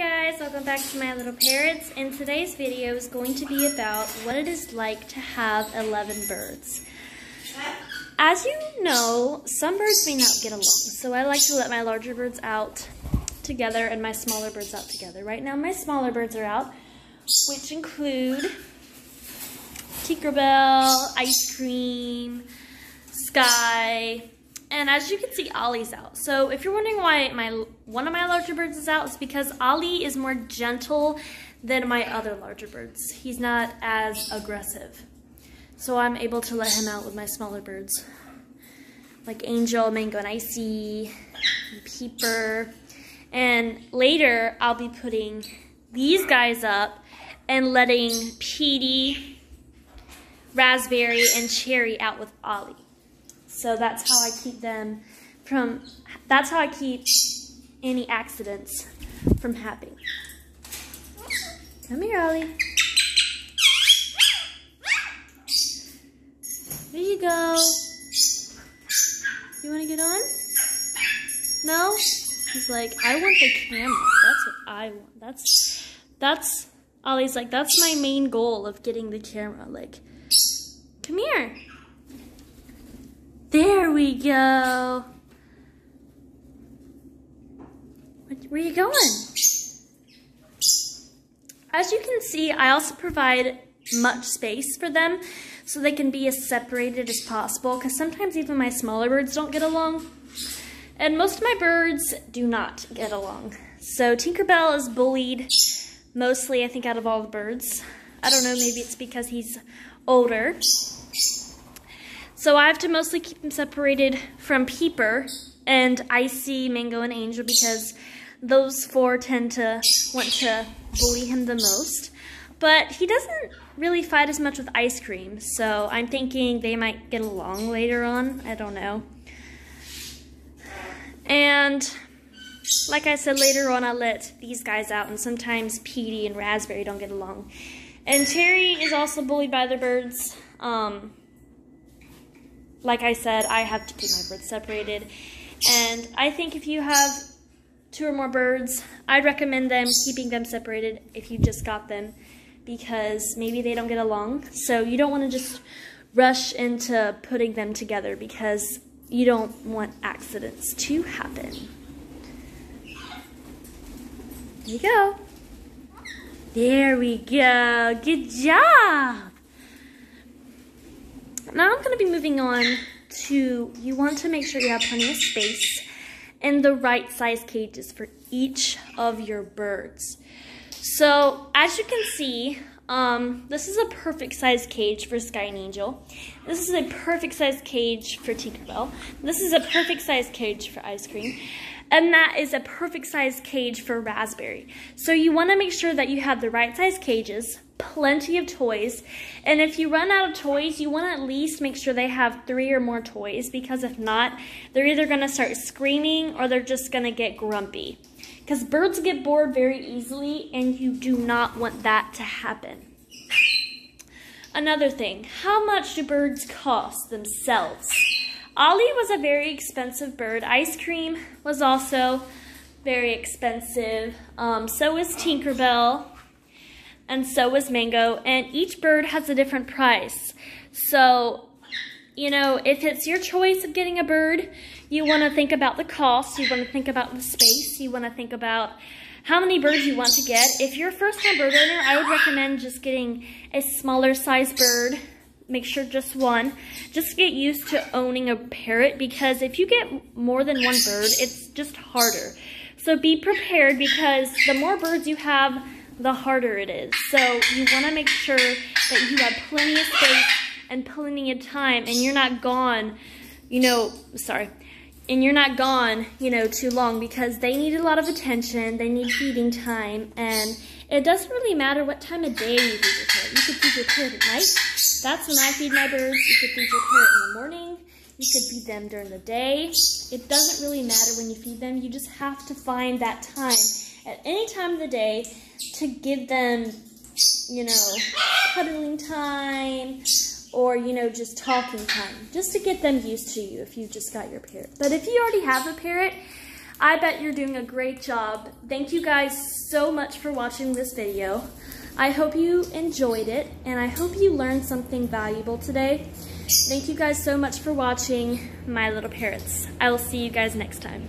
guys, welcome back to my little parrots and today's video is going to be about what it is like to have 11 birds. As you know, some birds may not get along, so I like to let my larger birds out together and my smaller birds out together. Right now my smaller birds are out, which include Tinkerbell, Ice Cream, Sky, and as you can see, Ollie's out. So if you're wondering why my one of my larger birds is out, it's because Ollie is more gentle than my other larger birds. He's not as aggressive. So I'm able to let him out with my smaller birds. Like Angel, Mango, and Icy, and Peeper. And later, I'll be putting these guys up and letting Petey, Raspberry, and Cherry out with Ollie. So that's how I keep them from, that's how I keep any accidents from happening. Come here, Ollie. There you go. You want to get on? No? He's like, I want the camera. That's what I want. That's, that's, Ollie's like, that's my main goal of getting the camera. Like, come here. There we go. Where are you going? As you can see, I also provide much space for them so they can be as separated as possible because sometimes even my smaller birds don't get along. And most of my birds do not get along. So Tinkerbell is bullied mostly, I think, out of all the birds. I don't know, maybe it's because he's older. So I have to mostly keep them separated from Peeper and Icy, Mango, and Angel because those four tend to want to bully him the most. But he doesn't really fight as much with Ice Cream, so I'm thinking they might get along later on. I don't know. And like I said, later on I'll let these guys out, and sometimes Petey and Raspberry don't get along. And Cherry is also bullied by the birds. Um, like I said, I have to keep my birds separated. And I think if you have two or more birds, I'd recommend them keeping them separated if you just got them because maybe they don't get along. So you don't want to just rush into putting them together because you don't want accidents to happen. There you go. There we go. Good job. Now I'm going to be moving on to, you want to make sure you have plenty of space and the right size cages for each of your birds. So as you can see, um, this is a perfect size cage for Sky and Angel. This is a perfect size cage for Tinkerbell. This is a perfect size cage for Ice Cream. And that is a perfect size cage for Raspberry. So you want to make sure that you have the right size cages, plenty of toys. And if you run out of toys, you want to at least make sure they have three or more toys because if not, they're either going to start screaming or they're just going to get grumpy. Because birds get bored very easily and you do not want that to happen. Another thing, how much do birds cost themselves? Ollie was a very expensive bird. Ice cream was also very expensive. Um, so is Tinkerbell and so is Mango, and each bird has a different price. So, you know, if it's your choice of getting a bird, you want to think about the cost, you want to think about the space, you want to think about how many birds you want to get. If you're a first-time bird owner, I would recommend just getting a smaller size bird. Make sure just one. Just get used to owning a parrot because if you get more than one bird, it's just harder. So be prepared because the more birds you have, the harder it is. So you want to make sure that you have plenty of space and plenty of time and you're not gone, you know, sorry, and you're not gone, you know, too long because they need a lot of attention, they need feeding time, and it doesn't really matter what time of day you feed your parrot. You could feed your parrot at night. That's when I feed my birds. You could feed your parrot in the morning. You could feed them during the day. It doesn't really matter when you feed them. You just have to find that time at any time of the day to give them, you know, cuddling time or, you know, just talking time, just to get them used to you if you just got your parrot. But if you already have a parrot, I bet you're doing a great job. Thank you guys so much for watching this video. I hope you enjoyed it, and I hope you learned something valuable today. Thank you guys so much for watching My Little Parrots. I will see you guys next time.